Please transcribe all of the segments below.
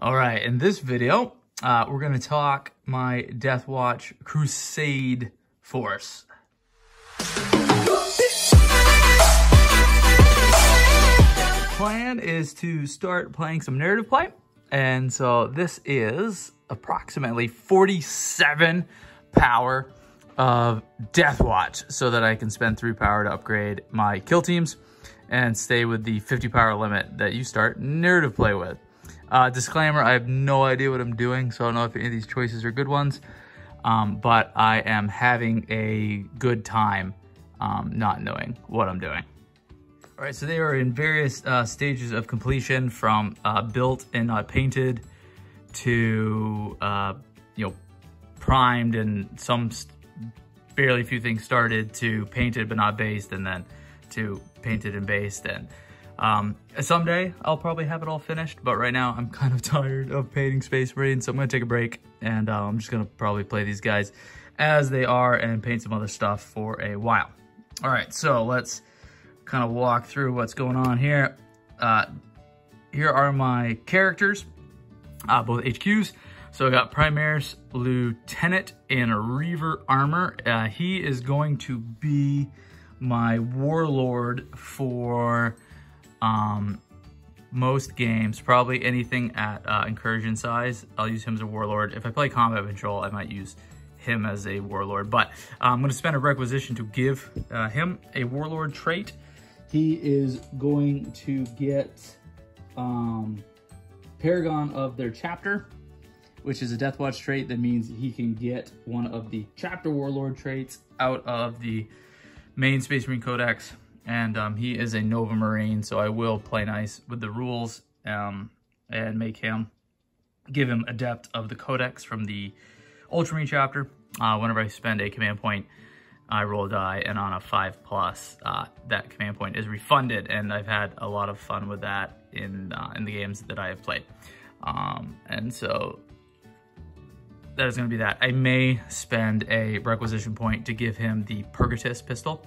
All right, in this video, uh, we're gonna talk my Deathwatch Crusade Force. plan is to start playing some narrative play. And so this is approximately 47 power of Deathwatch so that I can spend three power to upgrade my kill teams and stay with the 50 power limit that you start narrative play with. Uh, disclaimer, I have no idea what I'm doing, so I don't know if any of these choices are good ones, um, but I am having a good time um, not knowing what I'm doing. All right, so they are in various uh, stages of completion from uh, built and not painted to, uh, you know, primed and some fairly few things started to painted but not based and then to painted and based. And um, someday I'll probably have it all finished, but right now I'm kind of tired of painting Space Marine, so I'm gonna take a break and uh, I'm just gonna probably play these guys as they are and paint some other stuff for a while. All right, so let's kind of walk through what's going on here. Uh, here are my characters, uh, both HQs. So I got Primaris Lieutenant in a Reiver armor. Uh, he is going to be my Warlord for um, most games, probably anything at uh, incursion size. I'll use him as a Warlord. If I play Combat Patrol, I might use him as a Warlord. But uh, I'm going to spend a requisition to give uh, him a Warlord trait he is going to get um, Paragon of their chapter, which is a Deathwatch trait that means he can get one of the chapter warlord traits out of the main Space Marine Codex. And um, he is a Nova Marine, so I will play nice with the rules um, and make him, give him Adept of the Codex from the Ultramarine chapter. Uh, whenever I spend a command point I roll a die, and on a 5 plus, uh, that command point is refunded, and I've had a lot of fun with that in, uh, in the games that I have played. Um, and so that is going to be that. I may spend a requisition point to give him the Purgatus pistol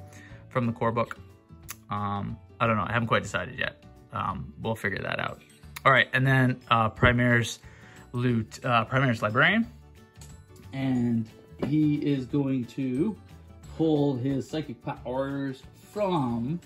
from the core book. Um, I don't know. I haven't quite decided yet. Um, we'll figure that out. All right, and then uh, Primaris loot, uh, Primaris Librarian. And he is going to pull his psychic powers from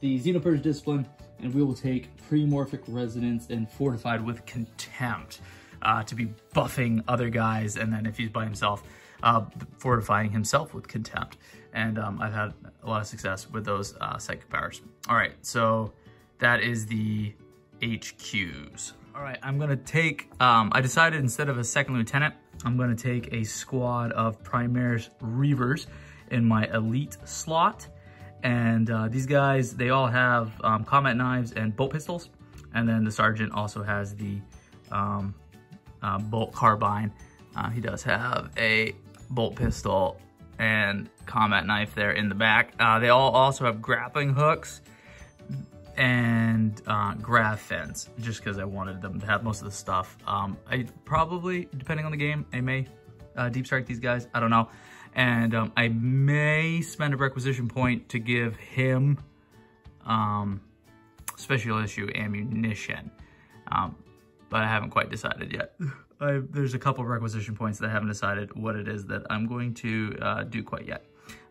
the Xenopurge discipline, and we will take Premorphic Resonance and Fortified with Contempt uh, to be buffing other guys, and then if he's by himself, uh, fortifying himself with Contempt. And um, I've had a lot of success with those uh, psychic powers. All right, so that is the HQs. All right, I'm gonna take, um, I decided instead of a second lieutenant, I'm gonna take a squad of Primaris Reivers in my elite slot. And uh, these guys, they all have um, combat knives and bolt pistols. And then the sergeant also has the um, uh, bolt carbine. Uh, he does have a bolt pistol and combat knife there in the back. Uh, they all also have grappling hooks and uh, grav fins, just because I wanted them to have most of the stuff. Um, I probably, depending on the game, I may uh, deep strike these guys. I don't know. And um, I may spend a requisition point to give him um, special issue ammunition. Um, but I haven't quite decided yet. I, there's a couple requisition points that I haven't decided what it is that I'm going to uh, do quite yet.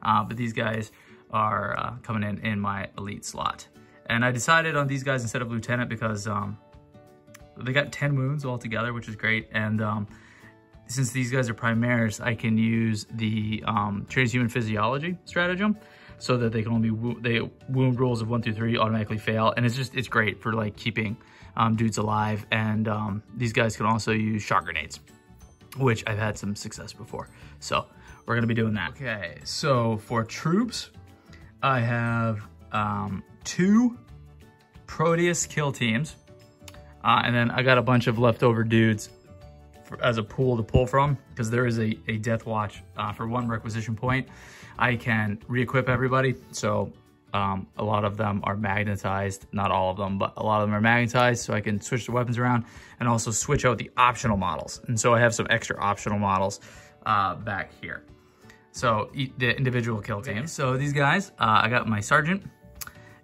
Uh, but these guys are uh, coming in in my elite slot. And I decided on these guys instead of lieutenant because um, they got 10 wounds altogether, which is great. And um, since these guys are primaris, I can use the um, transhuman physiology stratagem so that they can only wo they wound rolls of one through three automatically fail. And it's just, it's great for like keeping um, dudes alive. And um, these guys can also use shock grenades, which I've had some success before. So we're gonna be doing that. Okay, so for troops, I have um, two Proteus kill teams. Uh, and then I got a bunch of leftover dudes for, as a pool to pull from because there is a, a death watch uh, for one requisition point. I can re-equip everybody. So um, a lot of them are magnetized, not all of them, but a lot of them are magnetized so I can switch the weapons around and also switch out the optional models. And so I have some extra optional models uh, back here. So the individual kill teams. So these guys, uh, I got my sergeant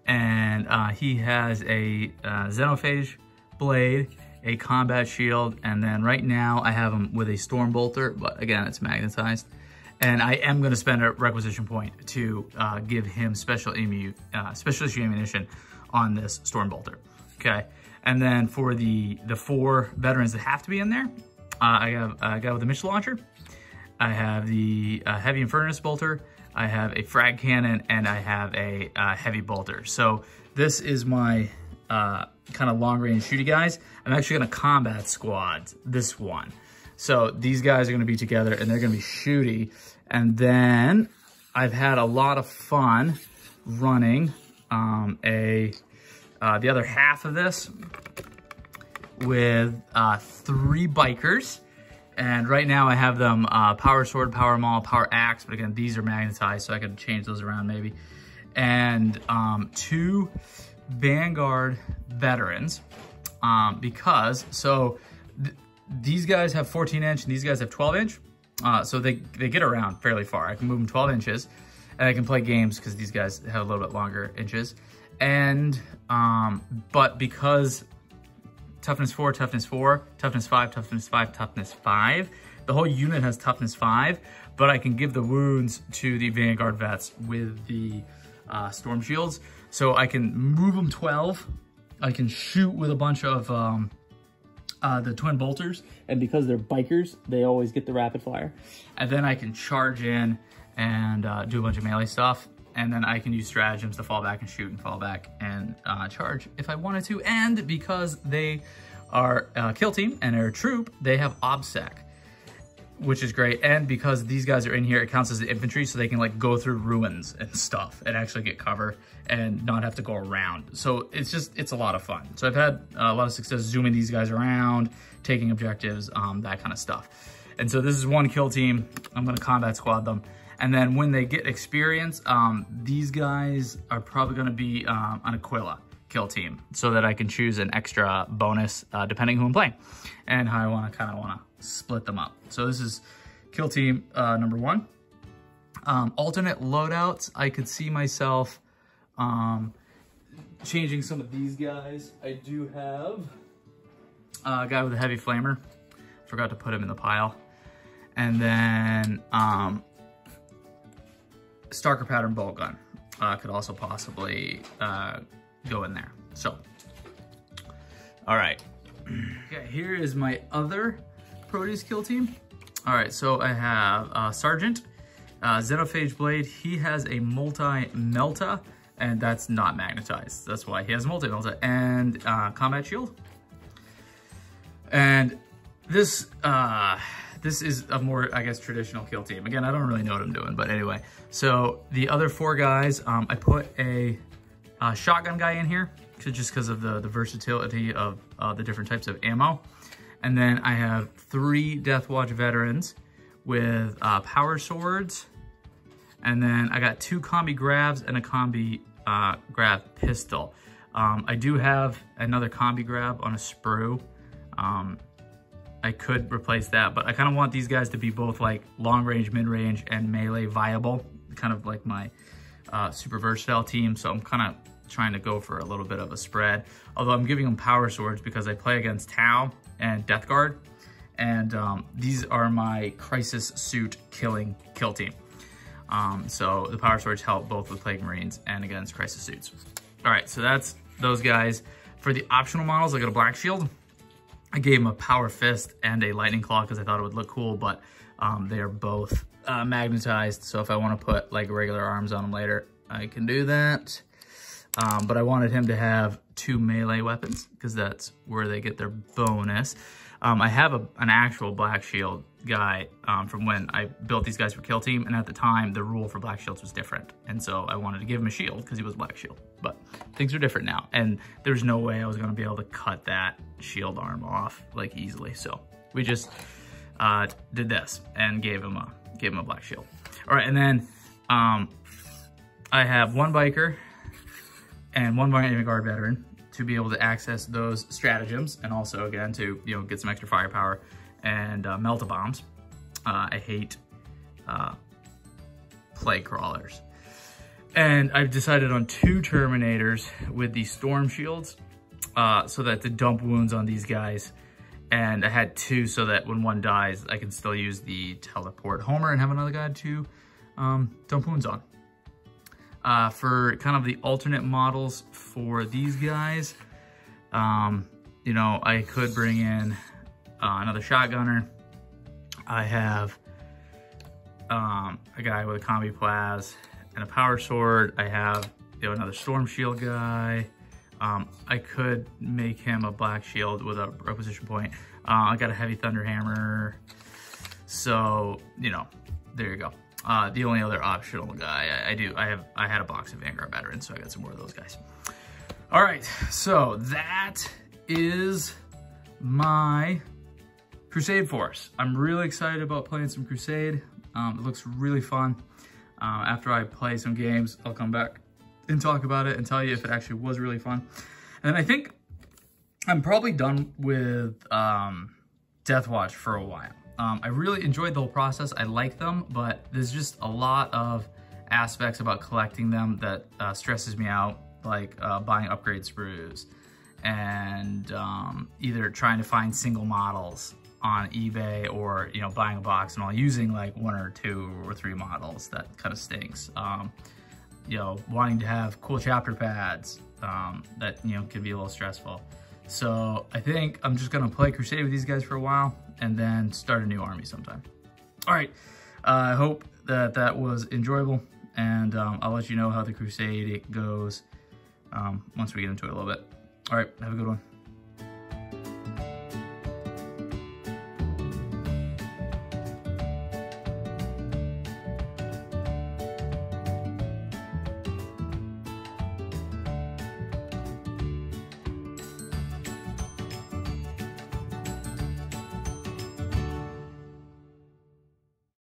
and uh, he has a uh, Xenophage blade a combat shield, and then right now I have him with a storm bolter, but again, it's magnetized. And I am gonna spend a requisition point to uh, give him special, ammu uh, special issue ammunition on this storm bolter, okay? And then for the, the four veterans that have to be in there, uh, I have a guy with a missile launcher, I have the uh, heavy infernus bolter, I have a frag cannon, and I have a uh, heavy bolter. So this is my uh, kind of long range shooty guys. I'm actually gonna combat squad this one. So these guys are gonna be together and they're gonna be shooty. And then I've had a lot of fun running um, a uh, the other half of this with uh, three bikers. And right now I have them uh, power sword, power maul, power axe, but again, these are magnetized, so I could change those around maybe. And um, two Vanguard veterans um, because, so th these guys have 14 inch and these guys have 12 inch. Uh, so they, they get around fairly far. I can move them 12 inches and I can play games because these guys have a little bit longer inches. And, um, but because toughness four, toughness four, toughness five, toughness five, toughness five, the whole unit has toughness five, but I can give the wounds to the Vanguard vets with the uh, storm shields. So I can move them 12. I can shoot with a bunch of um, uh, the twin bolters. And because they're bikers, they always get the rapid fire. And then I can charge in and uh, do a bunch of melee stuff. And then I can use stratagems to fall back and shoot and fall back and uh, charge if I wanted to. And because they are a kill team and are a troop, they have OBSEC which is great. And because these guys are in here, it counts as the infantry, so they can like go through ruins and stuff and actually get cover and not have to go around. So it's just, it's a lot of fun. So I've had a lot of success zooming these guys around, taking objectives, um, that kind of stuff. And so this is one kill team. I'm gonna combat squad them. And then when they get experience, um, these guys are probably gonna be um, on Aquila kill team so that I can choose an extra bonus uh, depending who I'm playing and how I wanna kind of wanna split them up. So this is kill team uh, number one. Um, alternate loadouts, I could see myself um, changing some of these guys. I do have a guy with a heavy flamer. Forgot to put him in the pile. And then um, Stalker pattern bolt gun uh, could also possibly uh, go in there. So, all right. Okay, here is my other Proteus kill team. All right, so I have uh, Sergeant, uh, Xenophage Blade. He has a multi-melta, and that's not magnetized. That's why he has multi-melta, and uh, Combat Shield. And this, uh, this is a more, I guess, traditional kill team. Again, I don't really know what I'm doing, but anyway. So the other four guys, um, I put a, a, shotgun guy in here, just because of the, the versatility of uh, the different types of ammo. And then I have three Death Watch veterans with uh, power swords. And then I got two combi gravs and a combi uh, grav pistol. Um, I do have another combi grav on a sprue. Um, I could replace that, but I kind of want these guys to be both like long range, mid range, and melee viable, kind of like my uh, super versatile team. So I'm kind of trying to go for a little bit of a spread. Although I'm giving them power swords because I play against Tau and Death Guard. And um, these are my crisis suit killing kill team. Um, so the power swords help both with Plague Marines and against crisis suits. All right, so that's those guys. For the optional models, I got a Black Shield. I gave him a Power Fist and a Lightning Claw because I thought it would look cool, but um, they are both uh, magnetized. So if I want to put like regular arms on them later, I can do that. Um, but I wanted him to have two melee weapons because that's where they get their bonus. Um, I have a, an actual Black Shield guy um, from when I built these guys for Kill Team, and at the time, the rule for Black Shields was different. And so I wanted to give him a shield because he was Black Shield. But things are different now, and there's no way I was going to be able to cut that shield arm off like easily. So we just uh, did this and gave him a gave him a Black Shield. All right, and then um, I have one biker and one Vanguard veteran to be able to access those stratagems and also again to you know get some extra firepower and uh, melta bombs. Uh, I hate uh, plague crawlers. And I've decided on two Terminators with the storm shields. uh, so that to dump wounds on these guys. And I had two so that when one dies, I can still use the teleport Homer and have another guy to um, dump wounds on. Uh, for kind of the alternate models for these guys, um, you know, I could bring in uh, another shotgunner. I have um, a guy with a combi plaz and a power sword. I have you know, another storm shield guy. Um, I could make him a black shield with a requisition point. Uh, I got a heavy thunder hammer. So, you know, there you go. Uh, the only other optional guy I, I, do, I have, I had a box of Vanguard veterans, so I got some more of those guys. All right, so that is my Crusade Force. I'm really excited about playing some Crusade. Um, it looks really fun. Uh, after I play some games, I'll come back and talk about it and tell you if it actually was really fun. And I think I'm probably done with um, Deathwatch for a while. Um, I really enjoyed the whole process. I like them, but there's just a lot of aspects about collecting them that uh, stresses me out, like uh, buying upgrade sprues and um, either trying to find single models on eBay or, you know, buying a box and all using like one or two or three models. That kind of stinks. Um, you know, wanting to have cool chapter pads um, that, you know, can be a little stressful. So I think I'm just gonna play Crusade with these guys for a while and then start a new army sometime. All right, uh, I hope that that was enjoyable and um, I'll let you know how the Crusade it goes um, once we get into it a little bit. All right, have a good one.